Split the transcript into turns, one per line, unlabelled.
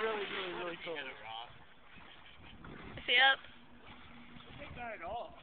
really, really, really cool.
Is he up?
Not at all.